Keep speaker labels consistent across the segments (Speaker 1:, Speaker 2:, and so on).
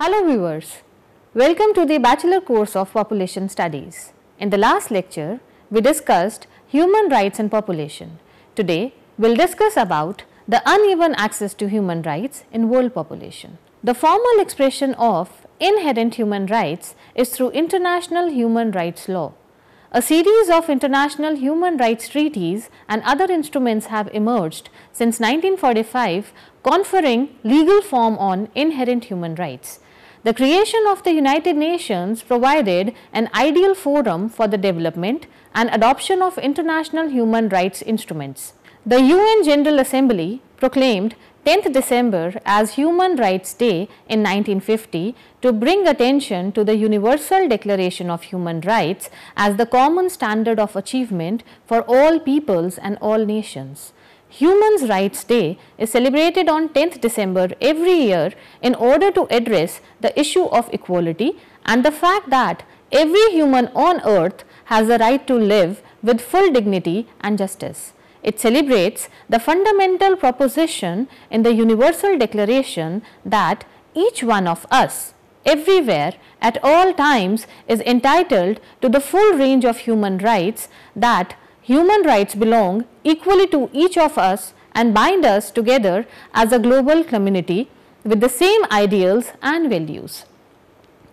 Speaker 1: Hello viewers, welcome to the bachelor course of population studies. In the last lecture, we discussed human rights and population. Today, we will discuss about the uneven access to human rights in world population. The formal expression of inherent human rights is through international human rights law. A series of international human rights treaties and other instruments have emerged since 1945 conferring legal form on inherent human rights. The creation of the United Nations provided an ideal forum for the development and adoption of international human rights instruments. The UN General Assembly proclaimed 10th December as Human Rights Day in 1950 to bring attention to the Universal Declaration of Human Rights as the common standard of achievement for all peoples and all nations. Human Rights Day is celebrated on 10th December every year in order to address the issue of equality and the fact that every human on earth has the right to live with full dignity and justice. It celebrates the fundamental proposition in the Universal Declaration that each one of us everywhere at all times is entitled to the full range of human rights that human rights belong equally to each of us and bind us together as a global community with the same ideals and values.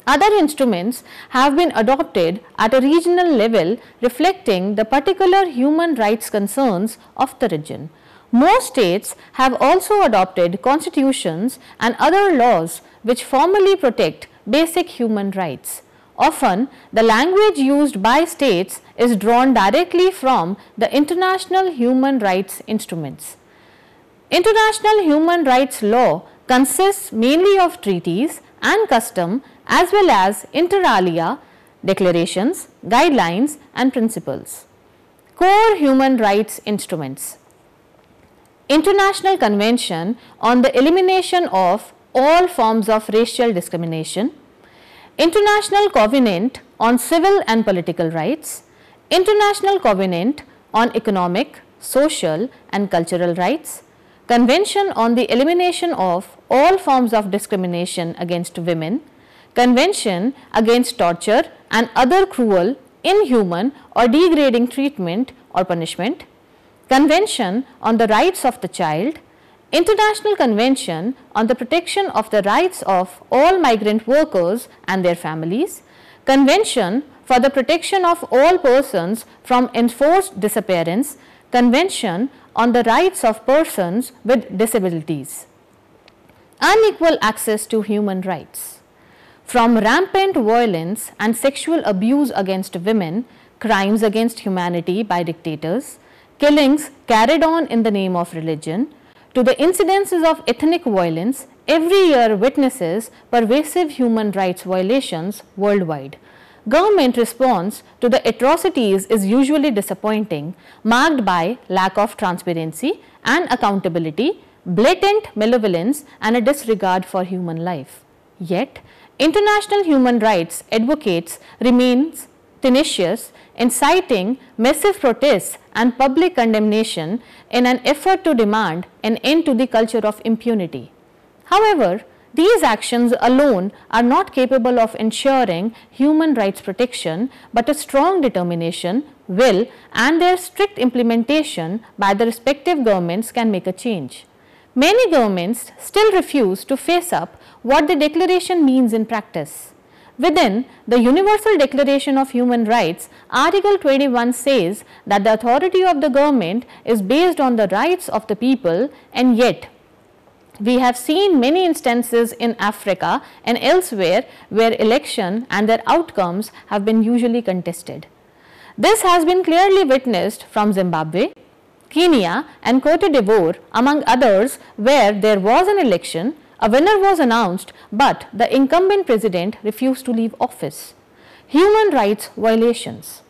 Speaker 1: Other instruments have been adopted at a regional level reflecting the particular human rights concerns of the region. Most states have also adopted constitutions and other laws which formally protect basic human rights. Often, the language used by states is drawn directly from the international human rights instruments. International human rights law consists mainly of treaties and custom as well as inter alia, declarations, guidelines and principles. Core human rights instruments International Convention on the Elimination of all forms of racial discrimination, International Covenant on Civil and Political Rights, International Covenant on Economic, Social and Cultural Rights, Convention on the Elimination of all forms of discrimination against women, Convention against torture and other cruel, inhuman or degrading treatment or punishment, Convention on the Rights of the Child, International Convention on the Protection of the Rights of All Migrant Workers and Their Families, Convention for the Protection of All Persons from Enforced Disappearance, Convention on the Rights of Persons with Disabilities. Unequal access to human rights. From rampant violence and sexual abuse against women, crimes against humanity by dictators, killings carried on in the name of religion, to the incidences of ethnic violence, every year witnesses pervasive human rights violations worldwide. Government response to the atrocities is usually disappointing, marked by lack of transparency and accountability, blatant malevolence and a disregard for human life. Yet, international human rights advocates remains tenacious inciting massive protests and public condemnation in an effort to demand an end to the culture of impunity. However, these actions alone are not capable of ensuring human rights protection, but a strong determination, will and their strict implementation by the respective governments can make a change. Many governments still refuse to face up what the declaration means in practice. Within the Universal Declaration of Human Rights, Article 21 says that the authority of the government is based on the rights of the people and yet we have seen many instances in Africa and elsewhere where election and their outcomes have been usually contested. This has been clearly witnessed from Zimbabwe, Kenya and Cote d'Ivoire among others where there was an election a winner was announced, but the incumbent president refused to leave office. Human rights violations.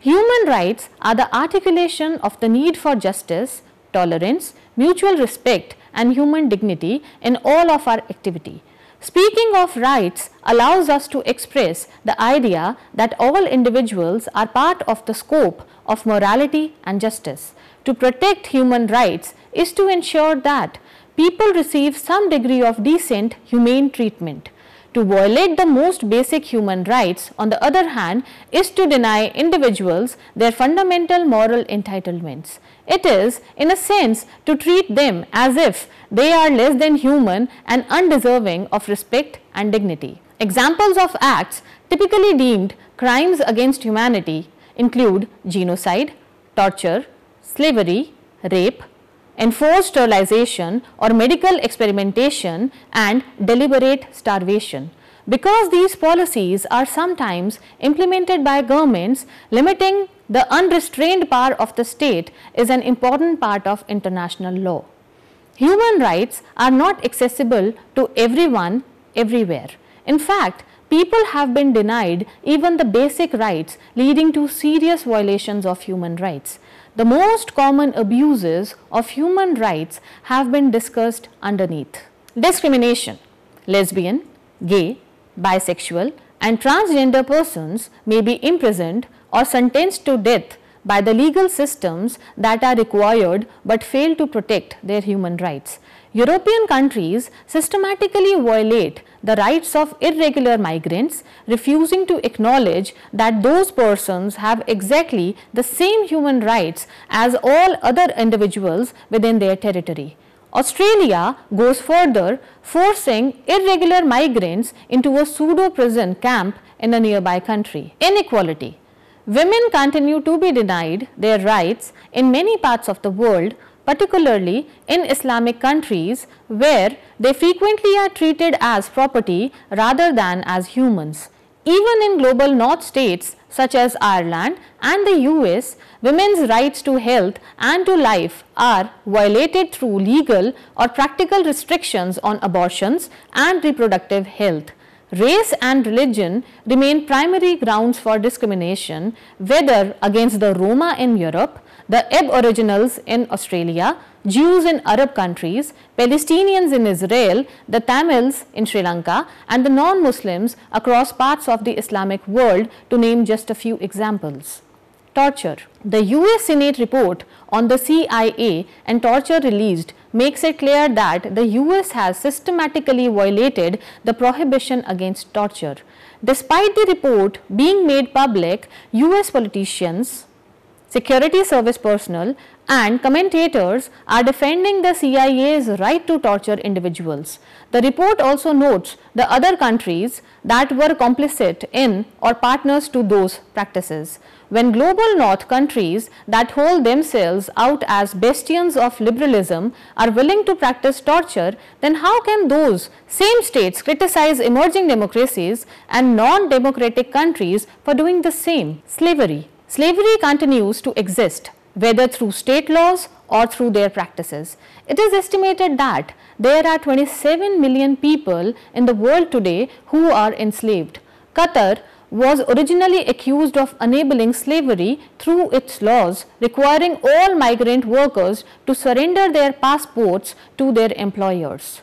Speaker 1: Human rights are the articulation of the need for justice, tolerance, mutual respect and human dignity in all of our activity. Speaking of rights allows us to express the idea that all individuals are part of the scope of morality and justice. To protect human rights is to ensure that people receive some degree of decent humane treatment. To violate the most basic human rights on the other hand is to deny individuals their fundamental moral entitlements. It is in a sense to treat them as if they are less than human and undeserving of respect and dignity. Examples of acts typically deemed crimes against humanity include genocide, torture, slavery, rape, enforced sterilization or medical experimentation and deliberate starvation. Because these policies are sometimes implemented by governments, limiting the unrestrained power of the state is an important part of international law. Human rights are not accessible to everyone everywhere. In fact, people have been denied even the basic rights leading to serious violations of human rights. The most common abuses of human rights have been discussed underneath. Discrimination Lesbian, gay, bisexual and transgender persons may be imprisoned or sentenced to death by the legal systems that are required but fail to protect their human rights. European countries systematically violate the rights of irregular migrants, refusing to acknowledge that those persons have exactly the same human rights as all other individuals within their territory. Australia goes further, forcing irregular migrants into a pseudo prison camp in a nearby country. Inequality Women continue to be denied their rights in many parts of the world particularly in Islamic countries where they frequently are treated as property rather than as humans. Even in global north states such as Ireland and the US, women's rights to health and to life are violated through legal or practical restrictions on abortions and reproductive health. Race and religion remain primary grounds for discrimination whether against the Roma in Europe, the Aboriginals in Australia, Jews in Arab countries, Palestinians in Israel, the Tamils in Sri Lanka and the non-Muslims across parts of the Islamic world to name just a few examples. Torture The US Senate report on the CIA and torture released makes it clear that the US has systematically violated the prohibition against torture. Despite the report being made public, US politicians, security service personnel and commentators are defending the CIA's right to torture individuals. The report also notes the other countries that were complicit in or partners to those practices. When global north countries that hold themselves out as bastions of liberalism are willing to practice torture, then how can those same states criticize emerging democracies and non-democratic countries for doing the same? Slavery Slavery continues to exist whether through state laws or through their practices. It is estimated that there are 27 million people in the world today who are enslaved. Qatar was originally accused of enabling slavery through its laws requiring all migrant workers to surrender their passports to their employers.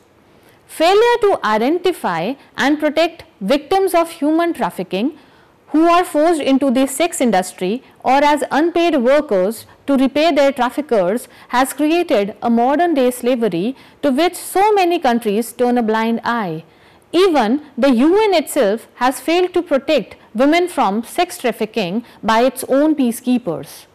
Speaker 1: Failure to identify and protect victims of human trafficking who are forced into the sex industry or as unpaid workers to repay their traffickers has created a modern day slavery to which so many countries turn a blind eye. Even the UN itself has failed to protect women from sex trafficking by its own peacekeepers.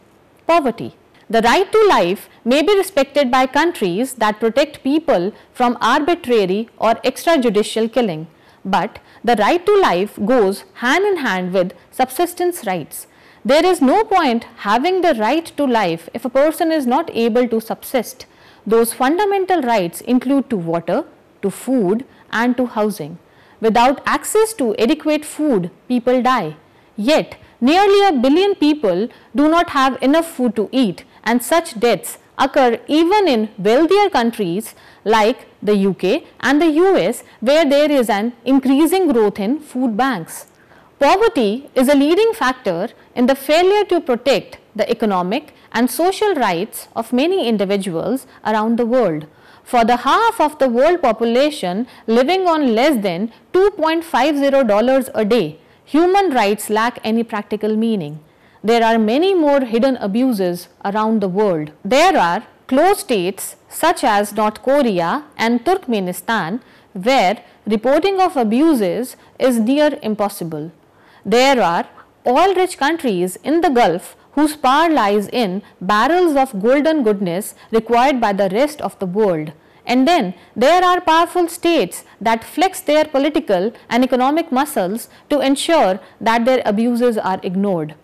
Speaker 1: Poverty. The right to life may be respected by countries that protect people from arbitrary or extrajudicial killing, but the right to life goes hand in hand with subsistence rights. There is no point having the right to life if a person is not able to subsist. Those fundamental rights include to water, to food and to housing. Without access to adequate food, people die. Yet, nearly a billion people do not have enough food to eat and such deaths occur even in wealthier countries like the UK and the US where there is an increasing growth in food banks. Poverty is a leading factor in the failure to protect the economic and social rights of many individuals around the world. For the half of the world population living on less than $2.50 a day, human rights lack any practical meaning there are many more hidden abuses around the world. There are closed states such as North Korea and Turkmenistan where reporting of abuses is near impossible. There are oil rich countries in the Gulf whose power lies in barrels of golden goodness required by the rest of the world. And then there are powerful states that flex their political and economic muscles to ensure that their abuses are ignored.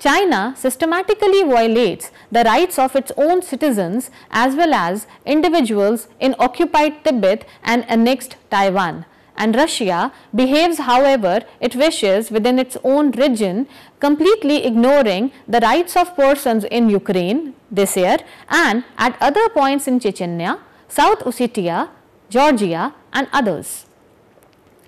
Speaker 1: China systematically violates the rights of its own citizens as well as individuals in occupied Tibet and annexed Taiwan and Russia behaves however it wishes within its own region completely ignoring the rights of persons in Ukraine this year and at other points in Chechnya, South Ossetia, Georgia and others.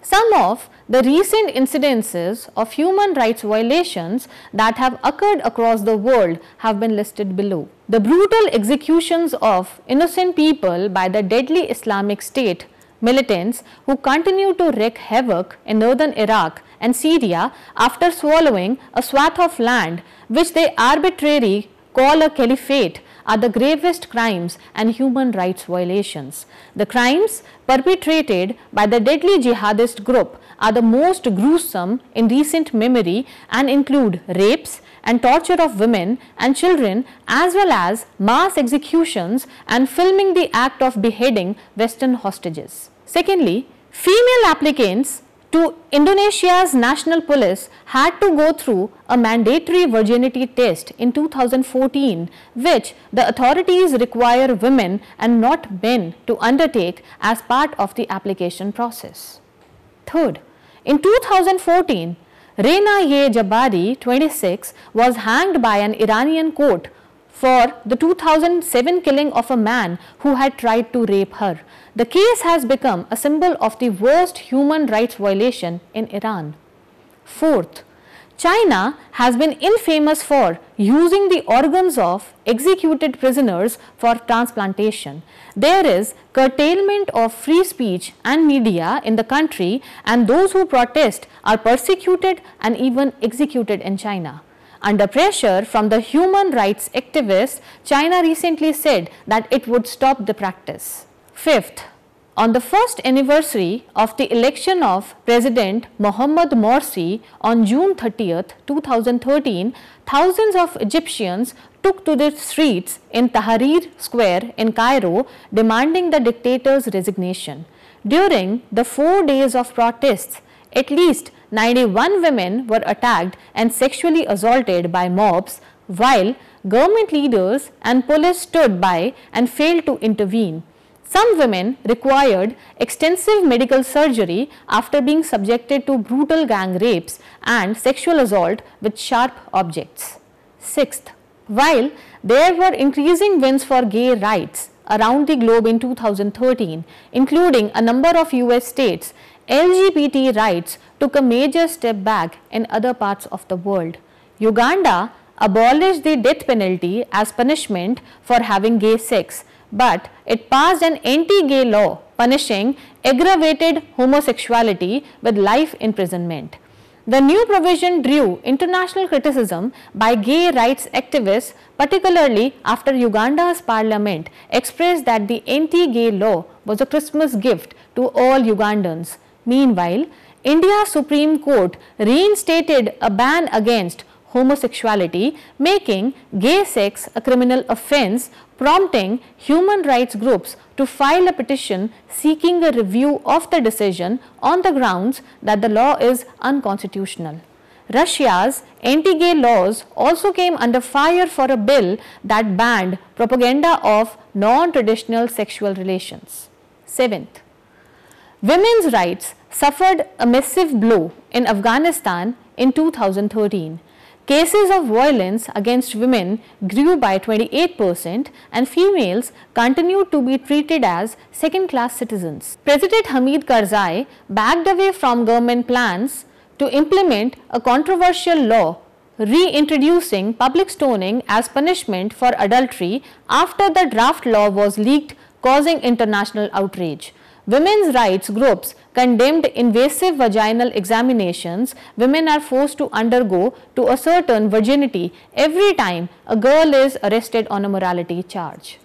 Speaker 1: Some of the recent incidences of human rights violations that have occurred across the world have been listed below. The brutal executions of innocent people by the deadly Islamic State militants who continue to wreak havoc in northern Iraq and Syria after swallowing a swath of land which they arbitrarily call a caliphate are the gravest crimes and human rights violations. The crimes perpetrated by the deadly jihadist group are the most gruesome in recent memory and include rapes and torture of women and children as well as mass executions and filming the act of beheading western hostages. Secondly, female applicants to Indonesia's national police had to go through a mandatory virginity test in 2014 which the authorities require women and not men to undertake as part of the application process. Third, in 2014, Reyhaneh Jabbari 26 was hanged by an Iranian court for the 2007 killing of a man who had tried to rape her. The case has become a symbol of the worst human rights violation in Iran. Fourth, China has been infamous for using the organs of executed prisoners for transplantation. There is curtailment of free speech and media in the country and those who protest are persecuted and even executed in China. Under pressure from the human rights activists, China recently said that it would stop the practice. Fifth, on the first anniversary of the election of President Mohammad Morsi on June 30, 2013, thousands of Egyptians took to the streets in Tahrir Square in Cairo demanding the dictator's resignation. During the four days of protests, at least 91 women were attacked and sexually assaulted by mobs while government leaders and police stood by and failed to intervene. Some women required extensive medical surgery after being subjected to brutal gang rapes and sexual assault with sharp objects. Sixth, while there were increasing wins for gay rights around the globe in 2013, including a number of US states, LGBT rights took a major step back in other parts of the world. Uganda abolished the death penalty as punishment for having gay sex but it passed an anti-gay law punishing aggravated homosexuality with life imprisonment. The new provision drew international criticism by gay rights activists particularly after Uganda's parliament expressed that the anti-gay law was a Christmas gift to all Ugandans. Meanwhile, India's Supreme Court reinstated a ban against homosexuality making gay sex a criminal offence prompting human rights groups to file a petition seeking a review of the decision on the grounds that the law is unconstitutional. Russia's anti-gay laws also came under fire for a bill that banned propaganda of non-traditional sexual relations. Seventh, women's rights suffered a massive blow in Afghanistan in 2013 Cases of violence against women grew by 28 percent and females continued to be treated as second class citizens. President Hamid Karzai backed away from government plans to implement a controversial law reintroducing public stoning as punishment for adultery after the draft law was leaked causing international outrage. Women's rights groups condemned invasive vaginal examinations women are forced to undergo to ascertain virginity every time a girl is arrested on a morality charge.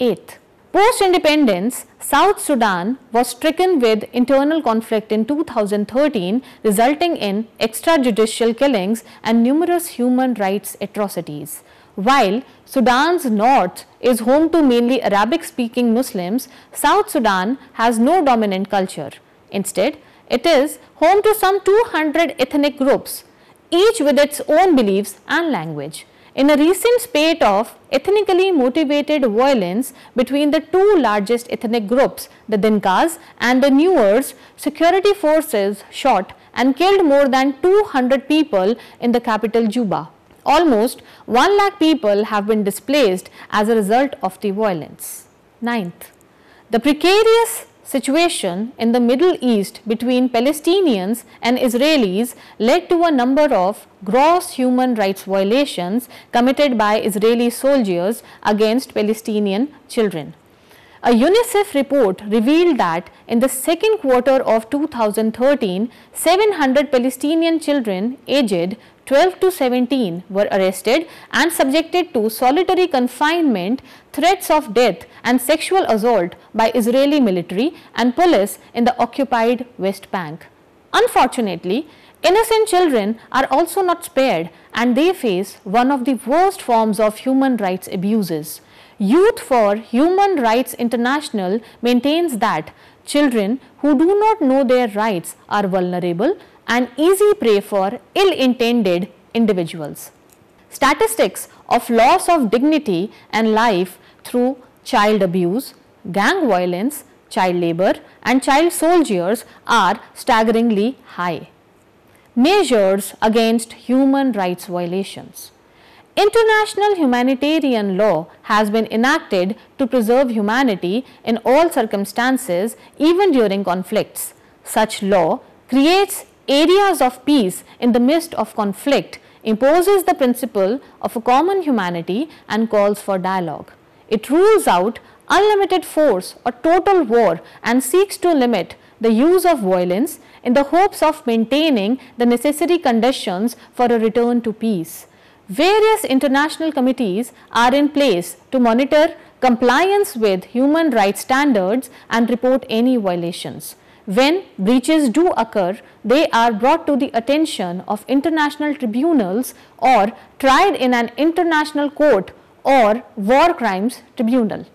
Speaker 1: Eighth, Post independence, South Sudan was stricken with internal conflict in 2013 resulting in extrajudicial killings and numerous human rights atrocities. While Sudan's north is home to mainly Arabic speaking Muslims, South Sudan has no dominant culture. Instead, it is home to some 200 ethnic groups, each with its own beliefs and language. In a recent spate of ethnically motivated violence between the two largest ethnic groups, the Dinkas and the Nuers, security forces shot and killed more than 200 people in the capital Juba. Almost 1 lakh people have been displaced as a result of the violence. Ninth, the precarious situation in the Middle East between Palestinians and Israelis led to a number of gross human rights violations committed by Israeli soldiers against Palestinian children. A UNICEF report revealed that in the second quarter of 2013, 700 Palestinian children aged 12 to 17 were arrested and subjected to solitary confinement, threats of death and sexual assault by Israeli military and police in the occupied West Bank. Unfortunately, innocent children are also not spared and they face one of the worst forms of human rights abuses. Youth for Human Rights International maintains that children who do not know their rights are vulnerable and easy prey for ill-intended individuals. Statistics of loss of dignity and life through child abuse, gang violence, child labor and child soldiers are staggeringly high. Measures against human rights violations. International humanitarian law has been enacted to preserve humanity in all circumstances even during conflicts. Such law creates areas of peace in the midst of conflict imposes the principle of a common humanity and calls for dialogue. It rules out unlimited force or total war and seeks to limit the use of violence in the hopes of maintaining the necessary conditions for a return to peace. Various international committees are in place to monitor compliance with human rights standards and report any violations. When breaches do occur, they are brought to the attention of international tribunals or tried in an international court or war crimes tribunal.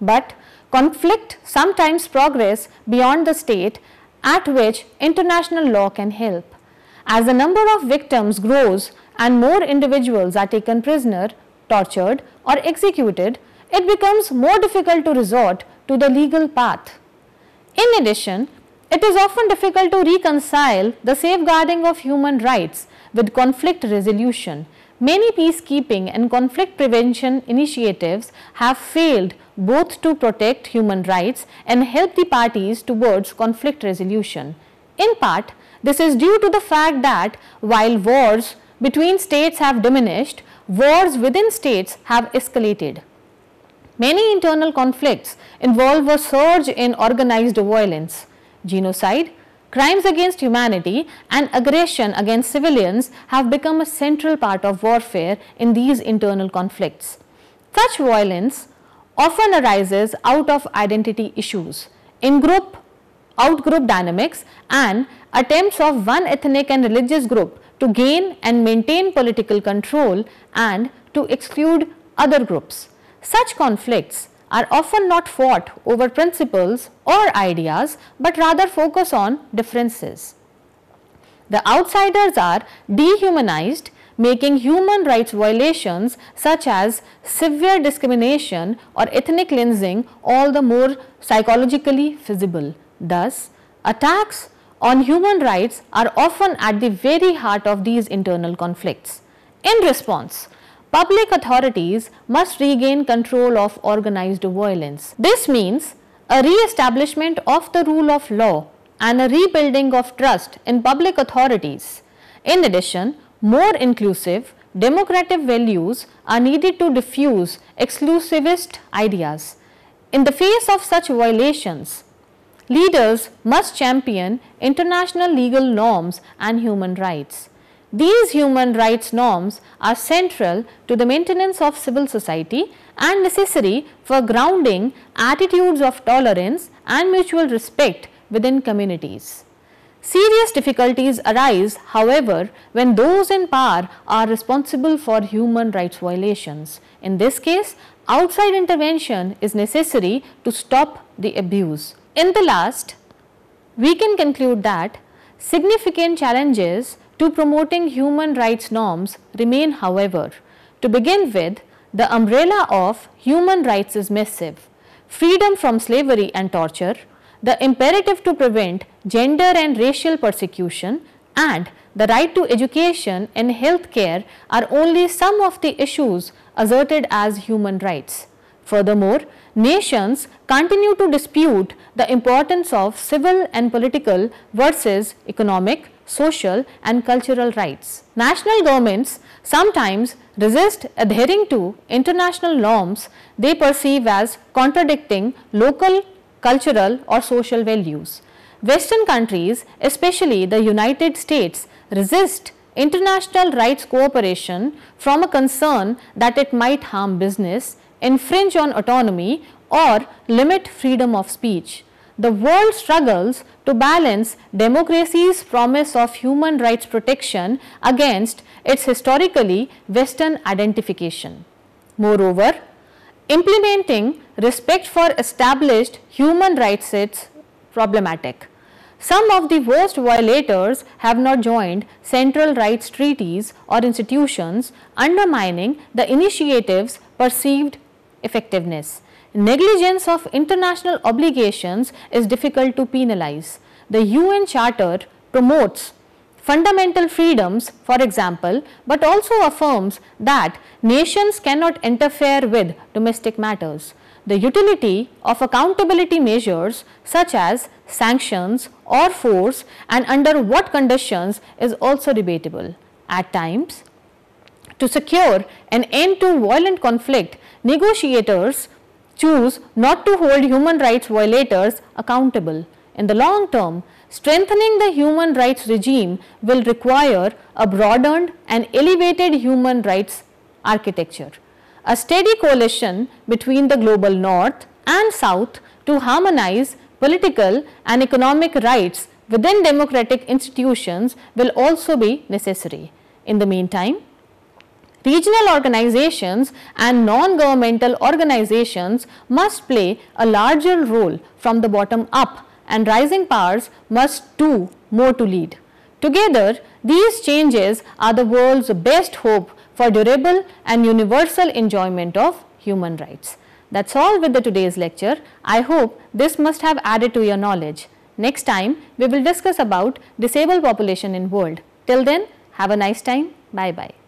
Speaker 1: But conflict sometimes progress beyond the state at which international law can help. As the number of victims grows and more individuals are taken prisoner, tortured or executed, it becomes more difficult to resort to the legal path. In addition, it is often difficult to reconcile the safeguarding of human rights with conflict resolution. Many peacekeeping and conflict prevention initiatives have failed both to protect human rights and help the parties towards conflict resolution. In part, this is due to the fact that while wars between states have diminished, wars within states have escalated. Many internal conflicts involve a surge in organized violence, genocide, crimes against humanity and aggression against civilians have become a central part of warfare in these internal conflicts. Such violence often arises out of identity issues, in-group, out-group dynamics and attempts of one ethnic and religious group to gain and maintain political control and to exclude other groups. Such conflicts are often not fought over principles or ideas, but rather focus on differences. The outsiders are dehumanized making human rights violations such as severe discrimination or ethnic cleansing all the more psychologically feasible. Thus, attacks on human rights are often at the very heart of these internal conflicts. In response, public authorities must regain control of organized violence. This means a re-establishment of the rule of law and a rebuilding of trust in public authorities. In addition, more inclusive, democratic values are needed to diffuse exclusivist ideas. In the face of such violations, leaders must champion international legal norms and human rights. These human rights norms are central to the maintenance of civil society and necessary for grounding attitudes of tolerance and mutual respect within communities. Serious difficulties arise, however, when those in power are responsible for human rights violations. In this case, outside intervention is necessary to stop the abuse. In the last, we can conclude that significant challenges to promoting human rights norms remain however. To begin with, the umbrella of human rights is massive. Freedom from slavery and torture, the imperative to prevent gender and racial persecution and the right to education and health care are only some of the issues asserted as human rights. Furthermore, nations continue to dispute the importance of civil and political versus economic, social and cultural rights. National governments sometimes resist adhering to international norms they perceive as contradicting local cultural or social values. Western countries, especially the United States, resist international rights cooperation from a concern that it might harm business, infringe on autonomy or limit freedom of speech. The world struggles to balance democracy's promise of human rights protection against its historically western identification. Moreover, implementing respect for established human rights is problematic. Some of the worst violators have not joined central rights treaties or institutions undermining the initiative's perceived effectiveness. Negligence of international obligations is difficult to penalize. The UN Charter promotes fundamental freedoms for example, but also affirms that nations cannot interfere with domestic matters. The utility of accountability measures such as sanctions or force and under what conditions is also debatable. At times, to secure an end to violent conflict, negotiators choose not to hold human rights violators accountable. In the long term, strengthening the human rights regime will require a broadened and elevated human rights architecture a steady coalition between the global north and south to harmonize political and economic rights within democratic institutions will also be necessary. In the meantime, regional organizations and non-governmental organizations must play a larger role from the bottom up and rising powers must do more to lead. Together, these changes are the world's best hope for durable and universal enjoyment of human rights. That is all with the today's lecture. I hope this must have added to your knowledge. Next time, we will discuss about disabled population in world. Till then, have a nice time. Bye bye.